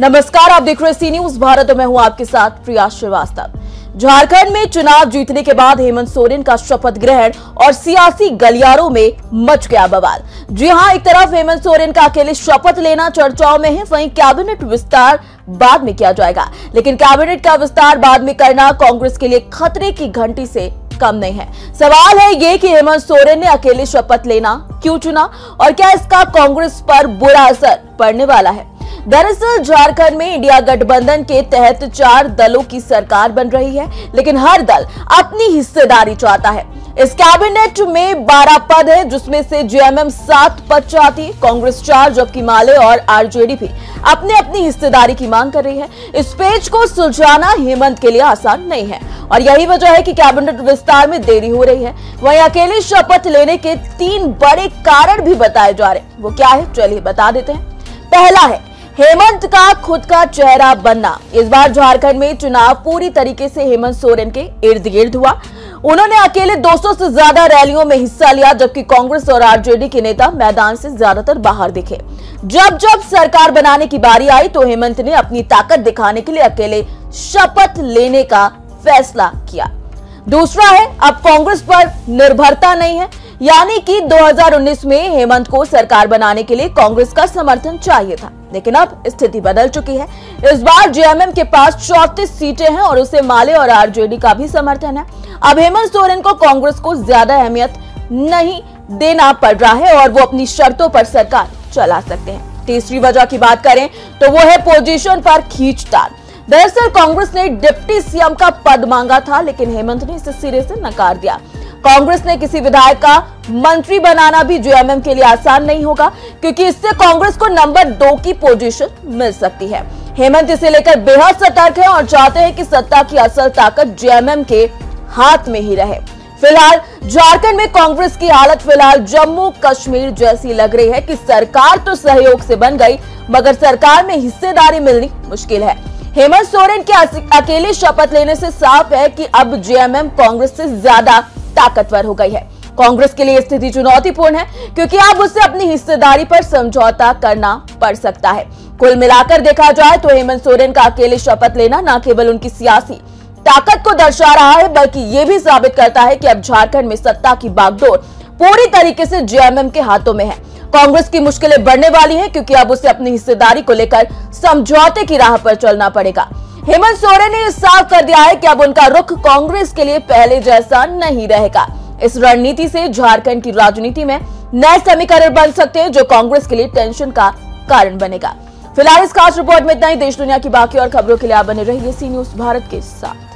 नमस्कार, आप देख रहे हैं सी न्यूज़। भारत और मैं हूँ आपके साथ प्रिया श्रीवास्तव। झारखंड में चुनाव जीतने के बाद हेमंत सोरेन का शपथ ग्रहण और सियासी गलियारों में मच गया बवाल। जी हाँ, एक तरफ़ हेमंत सोरेन का अकेले शपथ लेना चर्चाओं में है, वहीं कैबिनेट विस्तार बाद में किया जाएगा। लेकिन कैबिनेट का विस्तार बाद में करना कांग्रेस के लिए खतरे की घंटी से कम नहीं है। सवाल है ये कि हेमंत सोरेन ने अकेले शपथ लेना क्यों चुना और क्या इसका कांग्रेस पर बुरा असर पड़ने वाला है? दरअसल झारखंड में इंडिया गठबंधन के तहत चार दलों की सरकार बन रही है, लेकिन हर दल अपनी हिस्सेदारी चाहता है। इस कैबिनेट में 12 पद है, जिसमें से जेएमएम सात पद चाहती है, कांग्रेस चार, जबकि माले और आरजेडी भी अपने अपनी हिस्सेदारी की मांग कर रही है। इस पेज को सुलझाना हेमंत के लिए आसान नहीं है, और यही वजह है कि कैबिनेट विस्तार में देरी हो रही है। वहीं अकेले शपथ लेने के तीन बड़े कारण भी बताए जा रहे वो क्या है, चलिए बता देते हैं। पहला है हेमंत का खुद का चेहरा बनना। इस बार झारखंड में चुनाव पूरी तरीके से हेमंत सोरेन के इर्द गिर्द हुआ। उन्होंने अकेले 200 से ज़्यादा रैलियों में हिस्सा लिया, जबकि कांग्रेस और आरजेडी के नेता मैदान से ज़्यादातर बाहर दिखे। जब जब सरकार बनाने की बारी आई तो हेमंत ने अपनी ताकत दिखाने के लिए अकेले शपथ लेने का फैसला किया। दूसरा है, अब कांग्रेस पर निर्भरता नहीं है। यानी कि 2019 में हेमंत को सरकार बनाने के लिए कांग्रेस का समर्थन चाहिए था। लेकिन अब स्थिति बदल चुकी है। इस बार जेएमएम के पास चौतीस सीटें हैं और उसे माले और आरजेडी का भी समर्थन है। अब हेमंत सोरेन को कांग्रेस को ज़्यादा अहमियत नहीं देना पड़ रहा है और वो अपनी शर्तों पर सरकार चला सकते हैं। तीसरी वजह की बात करें तो वो है पोजीशन पर खींचतान दरअसल कांग्रेस ने डिप्टी सीएम का पद मांगा था, लेकिन हेमंत ने इसे सिरे से नकार दिया। कांग्रेस ने किसी विधायक का मंत्री बनाना भी जेएमएम के लिए आसान नहीं होगा, क्योंकि इससे कांग्रेस को नंबर दो की पोजीशन मिल सकती है। हेमंत इसे लेकर बेहद सतर्क है और चाहते हैं कि सत्ता की असल ताकत जेएमएम के हाथ में ही रहे। फ़िलहाल, झारखंड में कांग्रेस की हालत फ़िलहाल जम्मू कश्मीर जैसी लग रही है कि सरकार तो सहयोग से बन गई, मगर सरकार में हिस्सेदारी मिलनी मुश्किल है। हेमंत सोरेन के अकेले शपथ लेने से साफ़ है कि अब जेएमएम कांग्रेस से ज़्यादा ताकतवर हो गई है। कांग्रेस के लिए स्थिति चुनौतीपूर्ण है, क्योंकि अब उसे अपनी हिस्सेदारी पर समझौता करना पड़ सकता है। कुल मिलाकर देखा जाए तो हेमंत सोरेन का अकेले शपथ लेना न केवल उनकी सियासी ताकत को दर्शा रहा है, बल्कि ये भी साबित करता है कि अब झारखंड में सत्ता की बागडोर पूरी तरीके से जेएमएम के हाथों में है। कांग्रेस की मुश्किलें बढ़ने वाली हैं, क्योंकि अब उसे अपनी हिस्सेदारी को लेकर समझौते की राह पर चलना पड़ेगा। हेमंत सोरेन ने साफ़ कर दिया है कि अब उनका रुख कांग्रेस के लिए पहले जैसा नहीं रहेगा। इस रणनीति से झारखंड की राजनीति में नए समीकरण बन सकते हैं, जो कांग्रेस के लिए टेंशन का कारण बनेगा। फ़िलहाल इस खास रिपोर्ट में इतना ही। देश दुनिया की बाकी और खबरों के लिए आप बने रहिए सी न्यूज़ भारत के साथ।